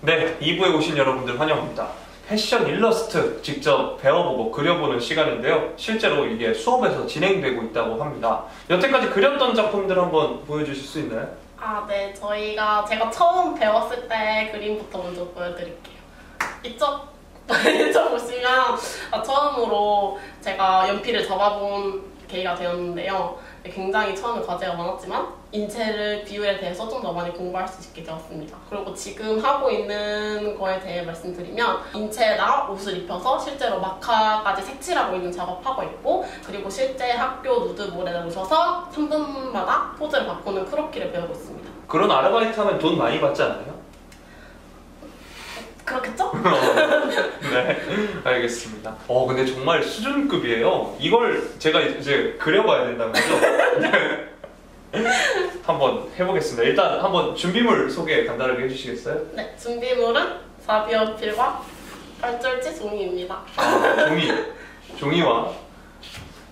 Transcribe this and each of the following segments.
네, 2부에 오신 여러분들 환영합니다. 패션 일러스트 직접 배워보고 그려보는 시간인데요. 실제로 이게 수업에서 진행되고 있다고 합니다. 여태까지 그렸던 작품들 한번 보여주실 수 있나요? 아, 네. 저희가 제가 처음 배웠을 때 그림부터 먼저 보여드릴게요. 이쪽, 이쪽 보시면 아, 처음으로 제가 연필을 잡아본 계기가 되었는데요. 네, 굉장히 처음에 과제가 많았지만 인체를 비율에 대해서 좀 더 많이 공부할 수 있게 되었습니다. 그리고 지금 하고 있는 거에 대해 말씀드리면 인체에다 옷을 입혀서 실제로 마카까지 색칠하고 있는 작업하고 있고 그리고 실제 학교 누드몰에 오셔서 3분마다 포즈를 바꾸는 크로키를 배우고 있습니다. 그런 아르바이트 하면 돈 많이 받지 않나요? 그렇겠죠? 네, 알겠습니다. 어, 근데 정말 수준급이에요. 이걸 제가 이제 그려봐야 된다는 거죠? 네. 한번 해보겠습니다. 일단 한번 준비물 소개 간단하게 해주시겠어요? 네, 준비물은 사비어필과 팔절지 종이입니다. 아, 종이. 종이와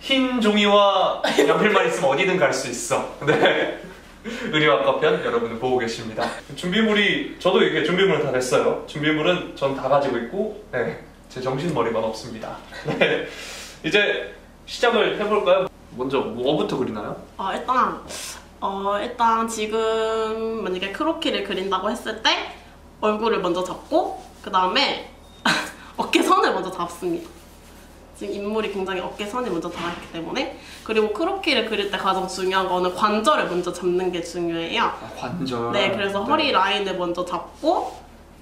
흰 종이와 연필만 있으면 어디든 갈 수 있어. 네. 의리학과 편 여러분들 보고 계십니다. 준비물이 저도 이게 준비물은 다 됐어요. 준비물은 전 다 가지고 있고 네. 제 정신 머리만 없습니다. 네. 이제 시작을 해볼까요? 먼저 뭐부터 그리나요? 어, 일단 어, 일단 지금 만약에 크로키를 그린다고 했을 때 얼굴을 먼저 잡고 그 다음에 어깨선을 먼저 잡습니다. 지금 인물이 굉장히 어깨선이 먼저 닿았기 때문에 그리고 크로키를 그릴 때 가장 중요한 거는 관절을 먼저 잡는 게 중요해요. 아, 관절. 네, 그래서 허리 라인을 먼저 잡고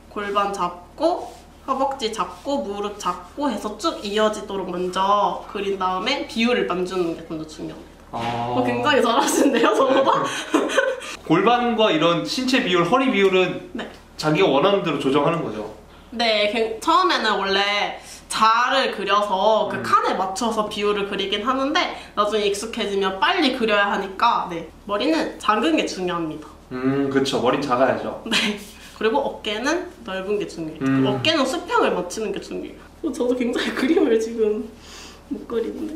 골반 잡고 허벅지 잡고 무릎 잡고 해서 쭉 이어지도록 먼저 그린 다음에 비율을 만주는 게 먼저 중요합니다. 아... 어, 굉장히 잘하시는데요, 저보다? 골반과 이런 신체 비율, 허리 비율은 네. 자기가 원하는 대로 조정하는 거죠. 네, 그- 처음에는 원래 자를 그려서 그 음. 칸에 맞춰서 비율을 그리긴 하는데 나중에 익숙해지면 빨리 그려야 하니까 네, 머리는 작은 게 중요합니다. 음, 그쵸. 머리 작아야죠. 네. 그리고 어깨는 넓은 게 중요해요. 음. 어깨는 수평을 맞추는 게 중요해요. 어, 저도 굉장히 그림을 지금 못 그리는데.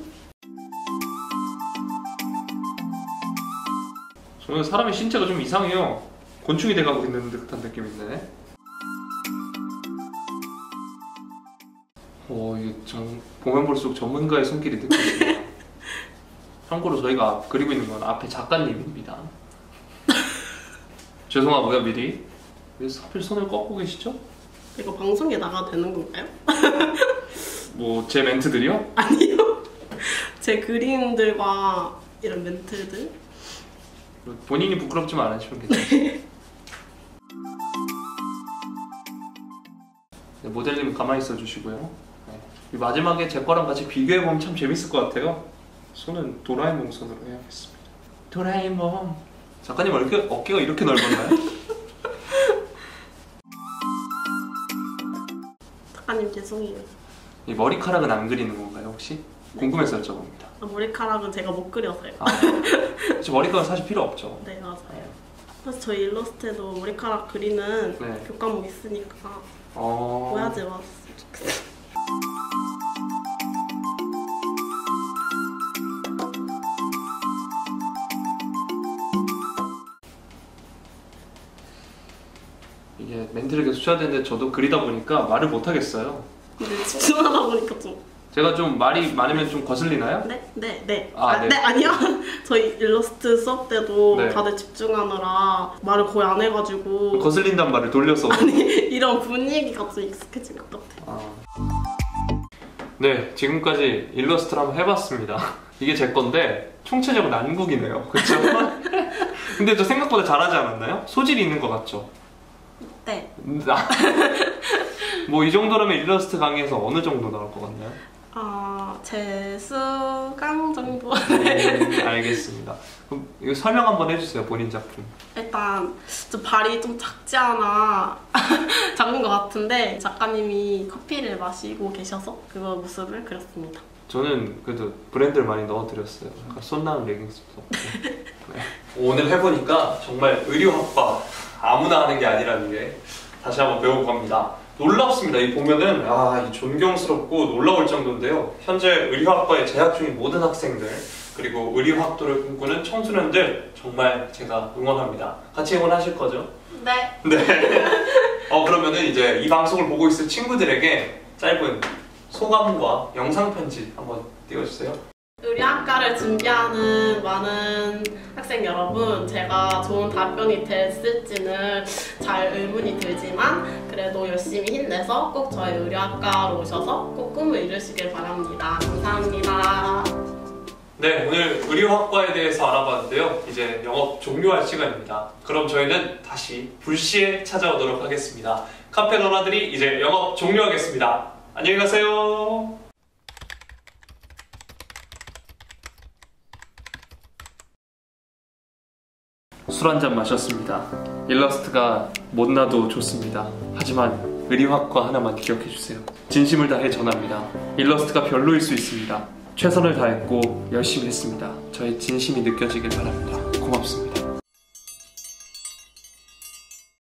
저는 사람의 신체가 좀 이상해요. 곤충이 돼가고 있는 듯한 느낌이 있네. 오, 이게 정, 보면 볼수록 전문가의 손길이 느껴집니다. 참고로 저희가 그리고 있는 건 앞에 작가님입니다. 죄송하고요, 미리. 왜 하필 손을 꺾고 계시죠? 이거 방송에 나가도 되는 건가요? 뭐, 제 멘트들이요? 아니요. 제 그림들과 이런 멘트들. 본인이 부끄럽지만 않으시면 괜찮아요. 네, 모델님 가만히 있어 주시고요. 네. 이 마지막에 제 거랑 같이 비교해 보면 참 재밌을 것 같아요. 손은 도라에몽 손으로 해야겠습니다. 도라에몽. 작가님 어깨, 어깨가 이렇게 넓었나요? 작가님 죄송해요. 이 머리카락은 안 그리는 건가요 혹시? 궁금해서 여쭤봅니다. 아, 머리카락은 제가 못 그려서요. 아, 저 머리카락 사실 필요 없죠. 네, 맞아요. 사실 저희 일러스트에도 머리카락 그리는 네. 교과목 있으니까 어... 오해하지 좋겠어요. 이게 멘트를 계속 쳐야 되는데 저도 그리다 보니까 말을 못 하겠어요. 근데 집중하다 보니까 좀 제가 좀 말이 많으면 좀 거슬리나요? 네, 네, 네. 아, 아, 네. 네. 아니요. 저희 일러스트 수업 때도 네. 다들 집중하느라 말을 거의 안 해가지고 거슬린단 말을 돌려서. 아니 이런 분위기가 좀 익숙해진 것 같아요. 아. 네, 지금까지 일러스트를 한번 해봤습니다. 이게 제 건데 총체적으로 난국이네요. 그렇죠? 근데 저 생각보다 잘하지 않았나요? 소질이 있는 것 같죠? 네. 뭐 이 정도라면 일러스트 강의에서 어느 정도 나올 것 같나요? 아, 재수강 정도. 음, 알겠습니다. 그럼 이거 설명 한번 해주세요, 본인 작품. 일단 좀 발이 좀 작지 않아 작은 것 같은데 작가님이 커피를 마시고 계셔서 그 모습을 그렸습니다. 저는 그래도 브랜드를 많이 넣어드렸어요. 약간 쏜나는 레깅스도. 네. 오늘 해보니까 정말 의료학과 아무나 하는 게 아니라는 게 다시 한번 배우고 갑니다. 놀랍습니다. 이 보면은 아, 이 존경스럽고 놀라울 정도인데요. 현재 의료학과에 재학 중인 모든 학생들 그리고 의료학도를 꿈꾸는 청소년들 정말 제가 응원합니다. 같이 응원하실 거죠? 네. 네. 어, 어 그러면은 이제 이 방송을 보고 있을 친구들에게 짧은 소감과 영상 편지 한번 띄워주세요. 의료학과를 준비하는 많은 학생 여러분, 제가 좋은 답변이 됐을지는 잘 의문이 들지만 그래도 열심히 힘내서 꼭 저희 의료학과로 오셔서 꼭 꿈을 이루시길 바랍니다. 감사합니다. 네, 오늘 의료학과에 대해서 알아봤는데요. 이제 영업 종료할 시간입니다. 그럼 저희는 다시 불시에 찾아오도록 하겠습니다. 카페 러너들이 이제 영업 종료하겠습니다. 안녕히 가세요. 술 한 잔 마셨습니다. 일러스트가 못나도 좋습니다. 하지만 의리학과 하나만 기억해 주세요. 진심을 다해 전합니다. 일러스트가 별로일 수 있습니다. 최선을 다했고 열심히 했습니다. 저의 진심이 느껴지길 바랍니다. 고맙습니다.